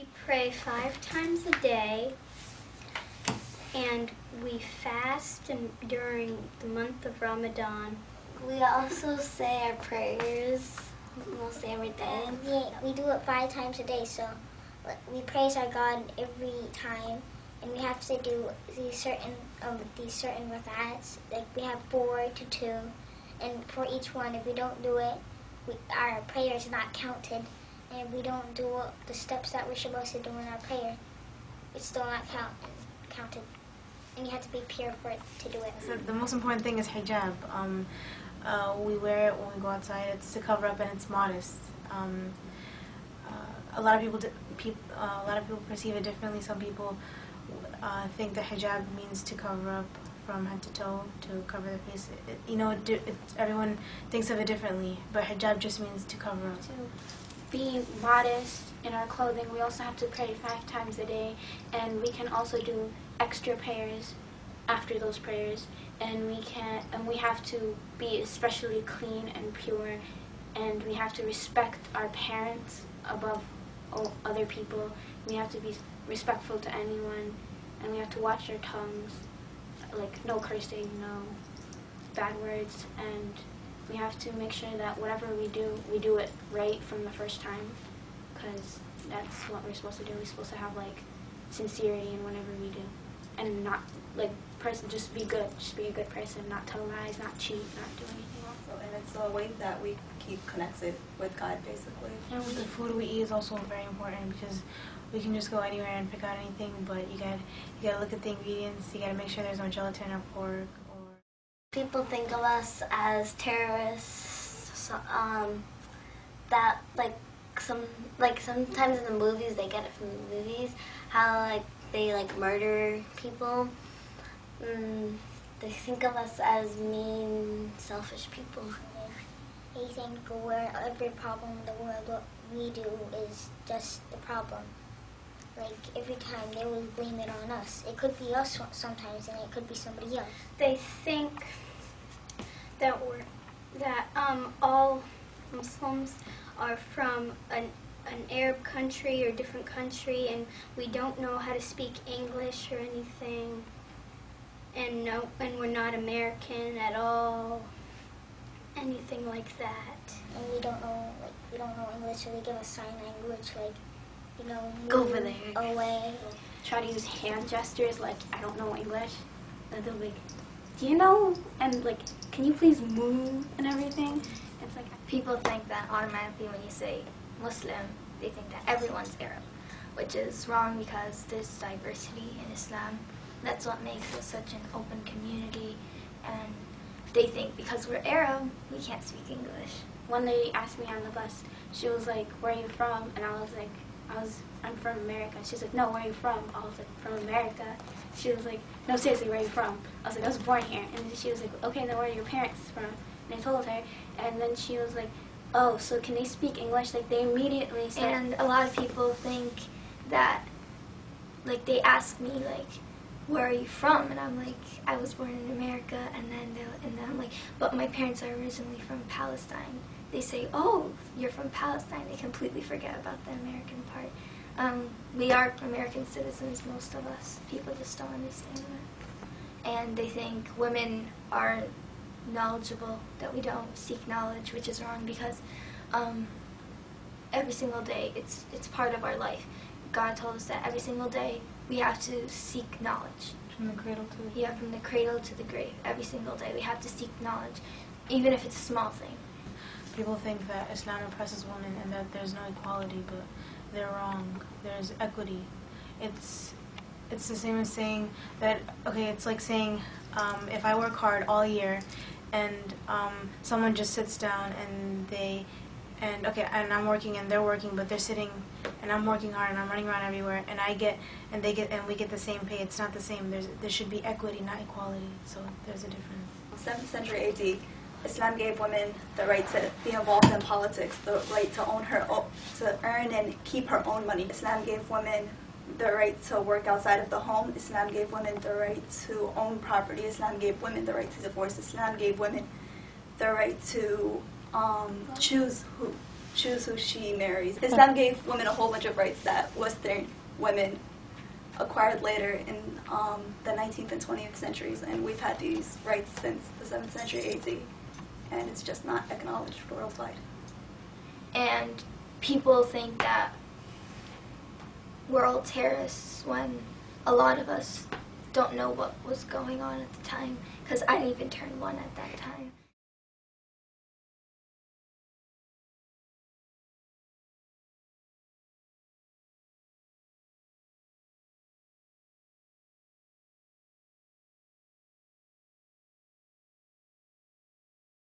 We pray five times a day, and we fast and during the month of Ramadan. We also say our prayers mostly every day. We, we do it five times a day, so we praise our God every time, and we have to do these certain um, these certain rakats. Like we have four to two, and for each one, if we don't do it, we, our prayer is not counted, and we don't do the steps that we're supposed to do in our prayer, it's still not count, counted, and you have to be pure for it to do it. So the most important thing is hijab. Um, uh, we wear it when we go outside. It's to cover up and it's modest. Um, uh, a lot of people, peop- uh, a lot of people perceive it differently. Some people uh, think that hijab means to cover up from head to toe, to cover the face. It- you know, it, it, everyone thinks of it differently. But hijab just means to cover up. Be modest in our clothing. We also have to pray five times a day, and we can also do extra prayers after those prayers. And we can, and we have to be especially clean and pure, and we have to respect our parents above all other people. We have to be respectful to anyone, and we have to watch our tongues, like no cursing, no bad words, and we have to make sure that whatever we do, we do it right from the first time, because that's what we're supposed to do. We're supposed to have like sincerity in whatever we do, and not like person just be good, just be a good person, not tell lies, not cheat, not do anything wrong. So, and it's a way that we keep connected with God, basically. And The food we eat is also very important because we can just go anywhere and pick out anything, but you got you got to look at the ingredients. You got to make sure there's no gelatin or pork or People think of us as terrorists. Um, that like some like sometimes in the movies they get it from the movies how like they like murder people. Mm, they think of us as mean, selfish people. They think where every problem in the world, what we do is just the problem. Like every time they will blame it on us. It could be us sometimes, and it could be somebody else. They think that we're that um, all Muslims are from an an Arab country or different country, and we don't know how to speak English or anything, and no, and we're not American at all, anything like that. And we don't know, like we don't know English, so they give us sign language, like you know, Go over there. away. try to use hand gestures like I don't know English. And they'll be like, do you know? And like, can you please move and everything? It's like people think that automatically when you say Muslim, they think that everyone's Arab, which is wrong because there's diversity in Islam. That's what makes us such an open community, and they think because we're Arab, we can't speak English. one lady asked me on the bus. She was like, "Where are you from?" And I was like, "I was, I'm from America." She's like, "No, where are you from?" I was like, "From America." She was like, "No, seriously, where are you from?" I was like, "I was born here." And she was like, "Okay, then where are your parents from?" And I told her, and then she was like, "Oh, so can they speak English?" Like they immediately started. And a lot of people think that, like, they ask me, like, where are you from? And I'm like, I was born in America. And then and then I'm like, but my parents are originally from Palestine. They say, oh, you're from Palestine. They completely forget about the American part. Um, we are American citizens, most of us. People just don't understand that. And they think women are knowledgeable, that we don't seek knowledge, which is wrong because um, every single day it's it's part of our life. God told us that every single day we have to seek knowledge. from the cradle to the Yeah, from the cradle to the grave, every single day we have to seek knowledge, even if it's a small thing. People think that Islam oppresses women and that there's no equality, but they're wrong. There's equity. It's it's the same as saying that okay, it's like saying um, if I work hard all year and um, someone just sits down and they and okay, and I'm working and they're working, but they're sitting and I'm working hard and I'm running around everywhere and I get and they get and we get the same pay. It's not the same. There's there should be equity, not equality. So there's a difference. 7th century AD, Islam gave women the right to be involved in politics, the right to own her, to earn and keep her own money. Islam gave women the right to work outside of the home. Islam gave women the right to own property. Islam gave women the right to divorce. Islam gave women the right to um, choose who choose who she marries. Islam gave women a whole bunch of rights that Western women acquired later in um, the 19th and 20th centuries, and we've had these rights since the 7th century AD, and it's just not acknowledged worldwide. and people think that we're all terrorists when a lot of us don't know what was going on at the time because I didn't even turn one at that time.